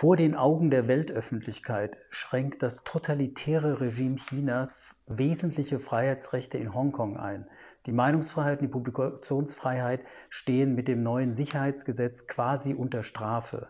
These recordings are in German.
Vor den Augen der Weltöffentlichkeit schränkt das totalitäre Regime Chinas wesentliche Freiheitsrechte in Hongkong ein. Die Meinungsfreiheit und die Publikationsfreiheit stehen mit dem neuen Sicherheitsgesetz quasi unter Strafe.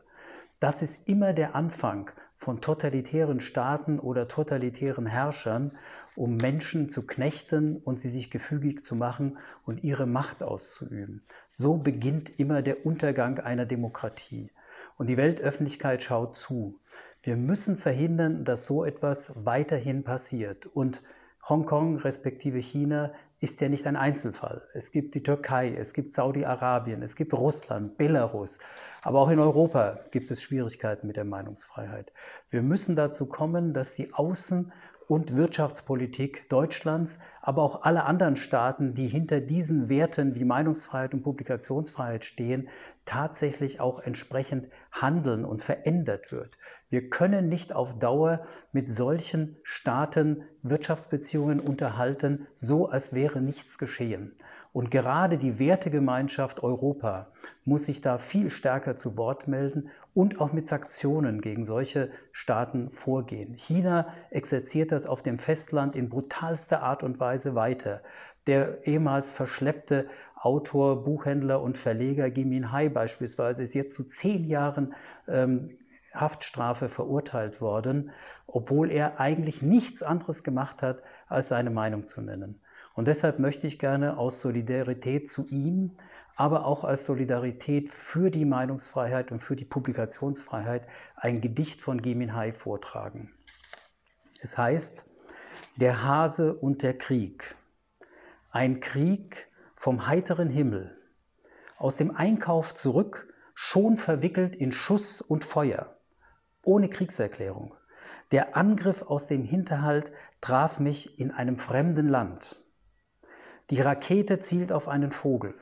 Das ist immer der Anfang von totalitären Staaten oder totalitären Herrschern, um Menschen zu knechten und sie sich gefügig zu machen und ihre Macht auszuüben. So beginnt immer der Untergang einer Demokratie und die Weltöffentlichkeit schaut zu. Wir müssen verhindern, dass so etwas weiterhin passiert. Und Hongkong respektive China ist ja nicht ein Einzelfall. Es gibt die Türkei, es gibt Saudi-Arabien, es gibt Russland, Belarus. Aber auch in Europa gibt es Schwierigkeiten mit der Meinungsfreiheit. Wir müssen dazu kommen, dass die Außen- und Wirtschaftspolitik Deutschlands, aber auch alle anderen Staaten, die hinter diesen Werten wie Meinungsfreiheit und Publikationsfreiheit stehen, tatsächlich auch entsprechend handeln und verändert wird. Wir können nicht auf Dauer mit solchen Staaten Wirtschaftsbeziehungen unterhalten, so als wäre nichts geschehen. Und gerade die Wertegemeinschaft Europa muss sich da viel stärker zu Wort melden und auch mit Sanktionen gegen solche Staaten vorgehen. China exerziert das auf dem Festland in brutalster Art und Weise weiter. Der ehemals verschleppte Autor, Buchhändler und Verleger Gimin Hai beispielsweise ist jetzt zu zehn Jahren ähm, Haftstrafe verurteilt worden, obwohl er eigentlich nichts anderes gemacht hat, als seine Meinung zu nennen. Und deshalb möchte ich gerne aus Solidarität zu ihm, aber auch als Solidarität für die Meinungsfreiheit und für die Publikationsfreiheit ein Gedicht von Gemin Hai vortragen. Es heißt, Der Hase und der Krieg. Ein Krieg vom heiteren Himmel. Aus dem Einkauf zurück, schon verwickelt in Schuss und Feuer. Ohne Kriegserklärung. Der Angriff aus dem Hinterhalt traf mich in einem fremden Land. Die Rakete zielt auf einen Vogel.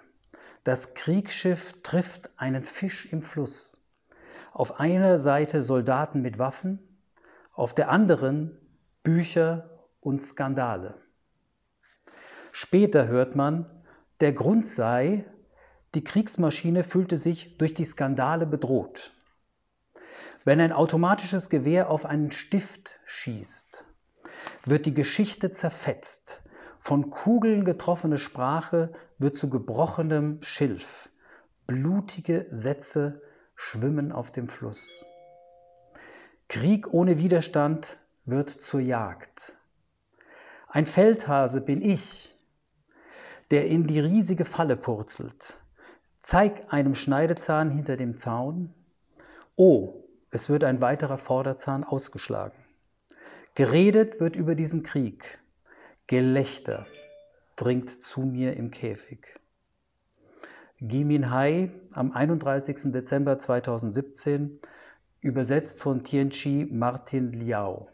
Das Kriegsschiff trifft einen Fisch im Fluss. Auf einer Seite Soldaten mit Waffen, auf der anderen Bücher und Skandale. Später hört man, der Grund sei, die Kriegsmaschine fühlte sich durch die Skandale bedroht. Wenn ein automatisches Gewehr auf einen Stift schießt, wird die Geschichte zerfetzt, von Kugeln getroffene Sprache wird zu gebrochenem Schilf. Blutige Sätze schwimmen auf dem Fluss. Krieg ohne Widerstand wird zur Jagd. Ein Feldhase bin ich, der in die riesige Falle purzelt. Zeig einem Schneidezahn hinter dem Zaun. Oh, es wird ein weiterer Vorderzahn ausgeschlagen. Geredet wird über diesen Krieg. Gelächter dringt zu mir im Käfig. Gimin Hai am 31. Dezember 2017, übersetzt von Tianchi Martin Liao.